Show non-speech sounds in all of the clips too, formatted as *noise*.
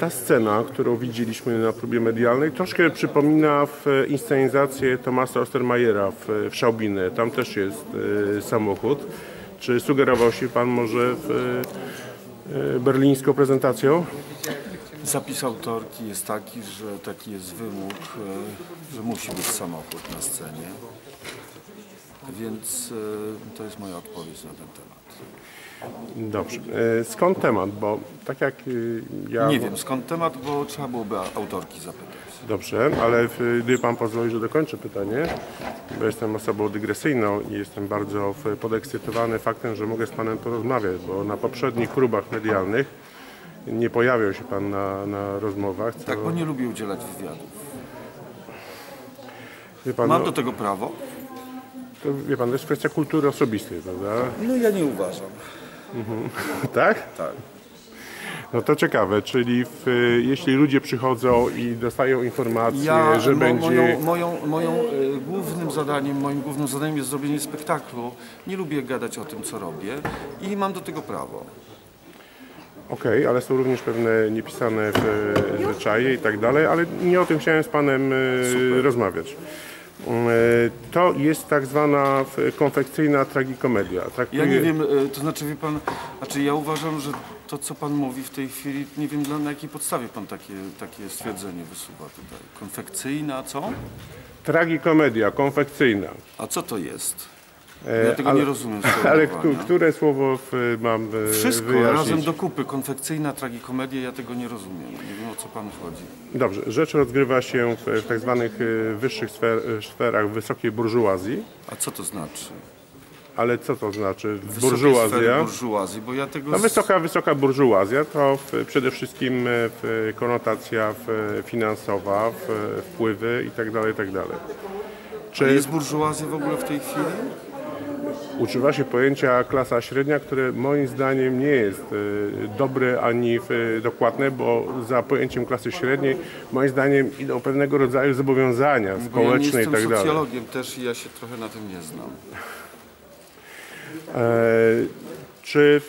Ta scena, którą widzieliśmy na próbie medialnej, troszkę przypomina w inscenizację Tomasa Ostermajera w, w Schaubiny. Tam też jest e, samochód. Czy sugerował się Pan może w, e, berlińską prezentacją? Zapis autorki jest taki, że taki jest wymóg, e, że musi być samochód na scenie. Więc e, to jest moja odpowiedź na ten temat. Dobrze. E, Skąd temat? Bo tak jak y, ja... Nie wiem skąd temat, bo trzeba byłoby autorki zapytać. Dobrze, ale gdy Pan pozwoli, że dokończę pytanie, bo jestem osobą dygresyjną i jestem bardzo podekscytowany faktem, że mogę z Panem porozmawiać, bo na poprzednich próbach medialnych nie pojawiał się Pan na, na rozmowach. Co, Tak, bo nie lubię udzielać wywiadów. pan, Mam no, do tego prawo? to, wie pan, to jest kwestia kultury osobistej, prawda? No ja nie uważam. *laughs* Tak? Tak. No to ciekawe, czyli w, jeśli ludzie przychodzą i dostają informację, Ja, że mo, będzie... moją, moją, moją e, głównym zadaniem, moim głównym zadaniem jest zrobienie spektaklu. Nie lubię gadać o tym, co robię i mam do tego prawo. Okej, ale są również pewne niepisane e, zwyczaje i tak dalej, ale nie o tym chciałem z Panem e, rozmawiać. E, To jest tak zwana konfekcyjna tragikomedia. Ja Traktuje- nie wiem, e, to znaczy wie pan, znaczy ja uważam, że to co pan mówi w tej chwili, nie wiem na jakiej podstawie pan takie, takie stwierdzenie wysuwa tutaj. Konfekcyjna, co? Tragikomedia, konfekcyjna. A co to jest? E, Ja tego ale- nie rozumiem *laughs* Ale któ- które słowo w, mam e, Wszystko wyjaśnić? razem do kupy, konfekcyjna tragikomedia, ja tego nie rozumiem. Nie wiem o co panu chodzi. Dobrze, rzecz rozgrywa się w, w tak zwanych e, wyższych sfer, e, sferach wysokiej burżuazji, A co to znaczy? ale co to znaczy Wysokie burżuazja? burżuazji, bo ja tego... No wysoka, wysoka burżuazja to w, przede wszystkim e, w, konotacja finansowa, wpływy itd. itd. Czy Czy jest burżuazja w ogóle w tej chwili? Używa się pojęcia klasa średnia, które moim zdaniem nie jest e, dobre ani e, dokładne, bo za pojęciem klasy średniej moim zdaniem idą pewnego rodzaju zobowiązania Bo ja nie społeczne jestem itd. socjologiem też i ja się trochę na tym nie znam. E, Czy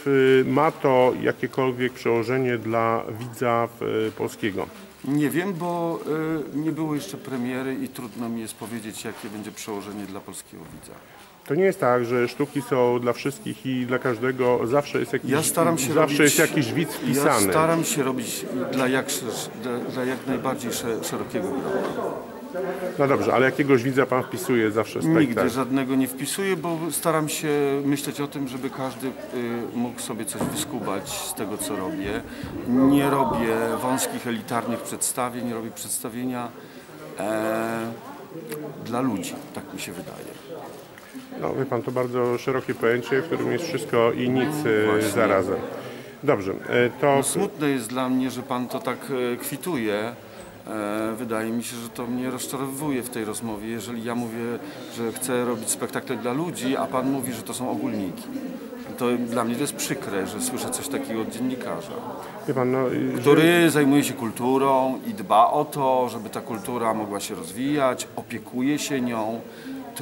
ma to jakiekolwiek przełożenie dla widza polskiego? Nie wiem, bo y, nie było jeszcze premiery i trudno mi jest powiedzieć, jakie będzie przełożenie dla polskiego widza. To nie jest tak, że sztuki są dla wszystkich i dla każdego zawsze jest jakiś, Ja staram się zawsze robić, jest jakiś widz Ja wpisany. staram się robić dla jak, dla, dla jak najbardziej sze- szerokiego grona. No dobrze, ale jakiegoś widza pan wpisuje zawsze Nigdy spektakl. żadnego nie wpisuję, bo staram się myśleć o tym, żeby każdy y, mógł sobie coś wyskubać z tego, co robię. Nie robię wąskich, elitarnych przedstawień, nie robię przedstawienia e, dla ludzi, tak mi się wydaje. No wie pan, to bardzo szerokie pojęcie, w którym jest wszystko i nic e, Właśnie. zarazem. Dobrze, e, to Smutne jest dla mnie, że pan to tak e, kwituje. Wydaje mi się, że to mnie rozczarowuje w tej rozmowie, jeżeli ja mówię, że chcę robić spektakle dla ludzi, a pan mówi, że to są ogólniki. To dla mnie to jest przykre, że słyszę coś takiego od dziennikarza, pan, no, że- który zajmuje się kulturą i dba o to, żeby ta kultura mogła się rozwijać, opiekuje się nią,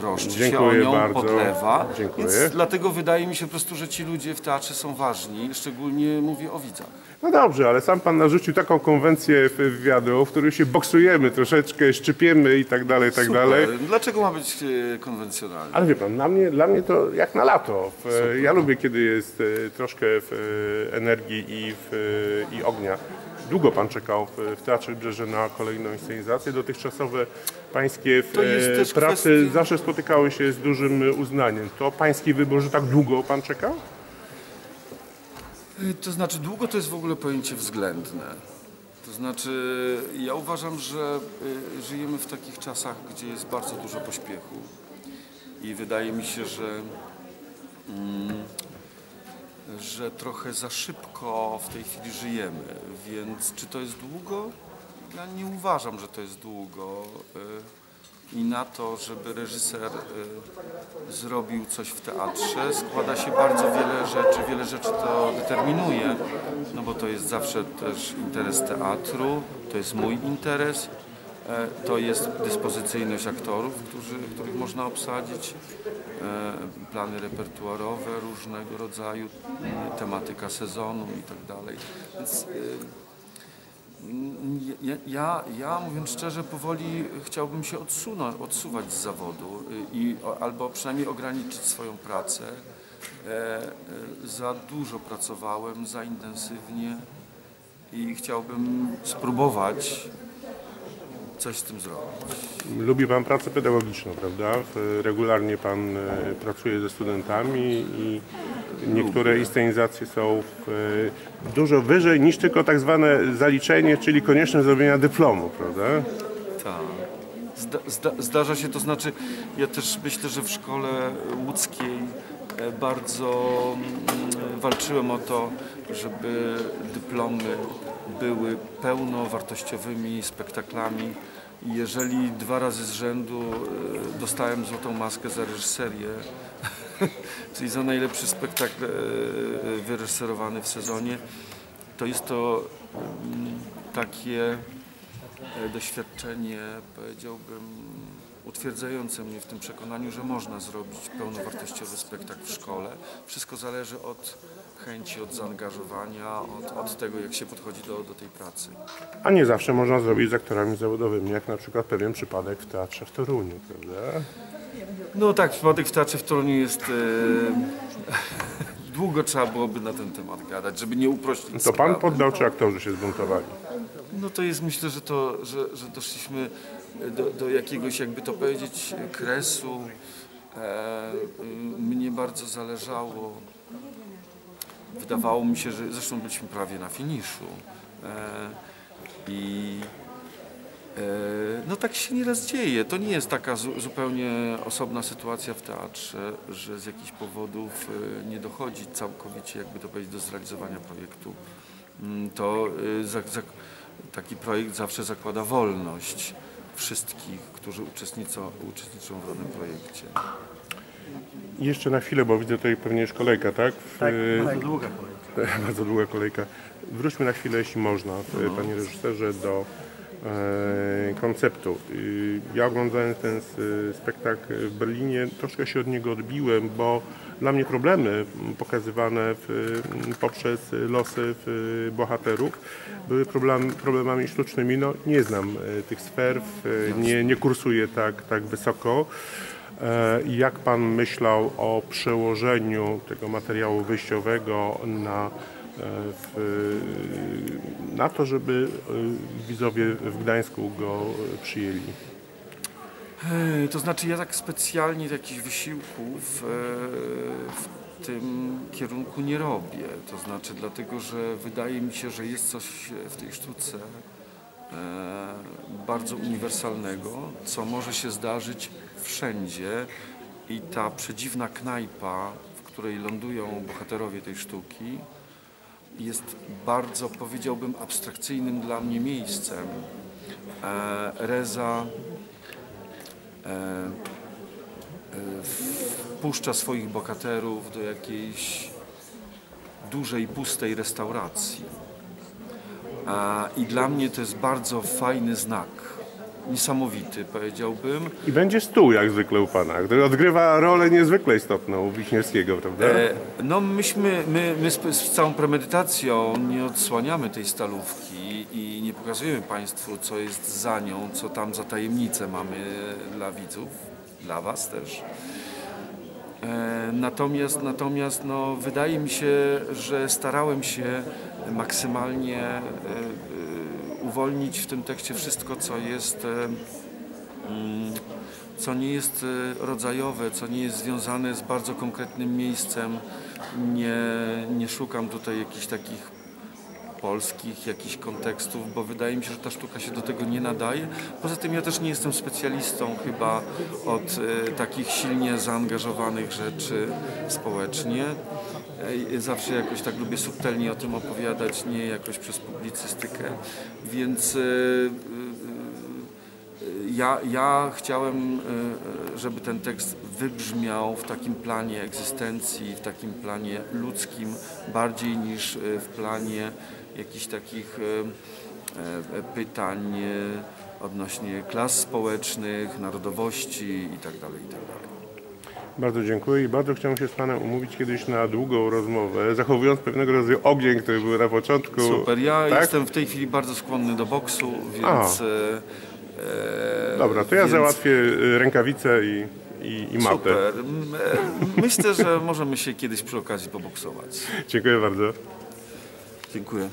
troszczy się o Dziękuję nią, bardzo. podlewa. Dziękuję. Więc dlatego wydaje mi się po prostu, że ci ludzie w teatrze są ważni, szczególnie mówię o widzach. no dobrze, ale sam pan narzucił taką konwencję wywiadu, w której się boksujemy troszeczkę, szczypiemy i tak dalej, i tak Super. dalej. Dlaczego ma być e, konwencjonalny? Ale wie pan, dla mnie, dla mnie to jak na lato. W, ja lubię, kiedy jest e, troszkę w, e, energii i, w, i ognia. Długo pan czekał w, w Teatrze Wybrzeże na kolejną inscenizację. Dotychczasowe pańskie w, To jest e, prace kwestia- zawsze spotykały się z dużym uznaniem. To pański wybór, że tak długo pan czekał? E, To znaczy, długo to jest w ogóle pojęcie względne. To znaczy, ja uważam, że e, żyjemy w takich czasach, gdzie jest bardzo dużo pośpiechu. I wydaje mi się, że, mm, że trochę za szybko w tej chwili żyjemy. Więc czy to jest długo? Ja nie uważam, że to jest długo. E, I na to, żeby reżyser e, zrobił coś w teatrze, składa się bardzo wiele rzeczy, wiele rzeczy to determinuje, no bo to jest zawsze też interes teatru, to jest mój interes, e, to jest dyspozycyjność aktorów, którzy, których można obsadzić, plany repertuarowe różnego rodzaju, m, tematyka sezonu i tak dalej. Więc e, Ja, ja, ja mówiąc szczerze, powoli chciałbym się odsunąć, odsuwać z zawodu i albo przynajmniej ograniczyć swoją pracę. E, e, za dużo pracowałem, za intensywnie i chciałbym spróbować coś z tym zrobić. Lubi Pan pracę pedagogiczną, prawda? Regularnie Pan e, pracuje ze studentami i niektóre inscenizacje są e, dużo wyżej niż tylko tak zwane zaliczenie, czyli konieczność zrobienia dyplomu, prawda? Tak. Zda, zda, zdarza się, to znaczy ja też myślę, że w szkole łódzkiej e, bardzo mm, walczyłem o to, żeby dyplomy były pełnowartościowymi spektaklami. Jeżeli dwa razy z rzędu e, dostałem złotą maskę za reżyserię, *laughs* czyli za najlepszy spektakl e, e, wyreżyserowany w sezonie, to jest to mm, takie doświadczenie, powiedziałbym, utwierdzające mnie w tym przekonaniu, że można zrobić pełnowartościowy spektakl w szkole. Wszystko zależy od chęci, od zaangażowania, od, od tego, jak się podchodzi do, do tej pracy. A nie zawsze można zrobić z aktorami zawodowymi, jak na przykład pewien przypadek w Teatrze w Toruniu, prawda? No tak, przypadek w Teatrze w Toruniu jest... E, *laughs* długo trzeba byłoby na ten temat gadać, żeby nie uprościć To Pan sprawy. poddał, czy aktorzy się zbuntowali? No to jest myślę, że to, że, że doszliśmy do, do jakiegoś, jakby to powiedzieć, kresu. E, mnie bardzo zależało. Wydawało mi się, że zresztą byliśmy prawie na finiszu. E, I e, no tak się nieraz dzieje. To nie jest taka zu, zupełnie osobna sytuacja w teatrze, że z jakichś powodów e, nie dochodzi całkowicie, jakby to powiedzieć, do zrealizowania projektu. Mm, To taki projekt zawsze zakłada wolność wszystkich, którzy uczestniczą, uczestniczą w danym projekcie. Jeszcze na chwilę, bo widzę tutaj pewnie już kolejka, tak? W, Tak, e, bardzo długa kolejka. *laughs* Bardzo długa kolejka. Wróćmy na chwilę, jeśli można, e, panie reżyserze, do e, konceptu. Ja oglądając ten spektakl w Berlinie, troszkę się od niego odbiłem, bo dla mnie problemy pokazywane w, poprzez losy w, bohaterów były problem, problemami sztucznymi. No, nie znam e, tych sfer, w, nie, nie kursuję tak, tak wysoko. E, Jak Pan myślał o przełożeniu tego materiału wyjściowego na, e, w, na to, żeby e, widzowie w Gdańsku go przyjęli? To znaczy ja tak specjalnie jakichś wysiłków w tym kierunku nie robię. To znaczy dlatego, że wydaje mi się, że jest coś w tej sztuce bardzo uniwersalnego, co może się zdarzyć wszędzie i ta przedziwna knajpa, w której lądują bohaterowie tej sztuki, jest bardzo, powiedziałbym, abstrakcyjnym dla mnie miejscem. E, Reza e, e, wpuszcza swoich bohaterów do jakiejś dużej, pustej restauracji. I dla mnie to jest bardzo fajny znak. Niesamowity, powiedziałbym. I będzie stół, jak zwykle u Pana, który odgrywa rolę niezwykle istotną u Wiśniewskiego, prawda? E, no myśmy, my, my z, z całą premedytacją nie odsłaniamy tej stalówki i nie pokazujemy Państwu, co jest za nią, co tam za tajemnice mamy dla widzów, dla Was też. E, Natomiast, natomiast no, wydaje mi się, że starałem się maksymalnie e, e, uwolnić w tym tekście wszystko, co jest, mm, co nie jest rodzajowe, co nie jest związane z bardzo konkretnym miejscem. Nie, nie szukam tutaj jakichś takich polskich jakichś kontekstów, bo wydaje mi się, że ta sztuka się do tego nie nadaje. Poza tym ja też nie jestem specjalistą chyba od e, takich silnie zaangażowanych rzeczy społecznie. E, Zawsze jakoś tak lubię subtelnie o tym opowiadać, nie jakoś przez publicystykę. Więc e, e, ja, ja chciałem, żeby ten tekst wybrzmiał w takim planie egzystencji, w takim planie ludzkim, bardziej niż w planie jakichś takich e, e, pytań e, odnośnie klas społecznych, narodowości itd. itd. Bardzo dziękuję i bardzo chciałem się z Panem umówić kiedyś na długą rozmowę, zachowując pewnego rodzaju ogień, który był na początku. Super, ja tak? jestem w tej chwili bardzo skłonny do boksu, więc... e, Dobra, to ja więc- załatwię rękawice i, i, i mapę. Super. Myślę, że możemy się kiedyś przy okazji poboksować. *laughs* Dziękuję bardzo. Dziękuję.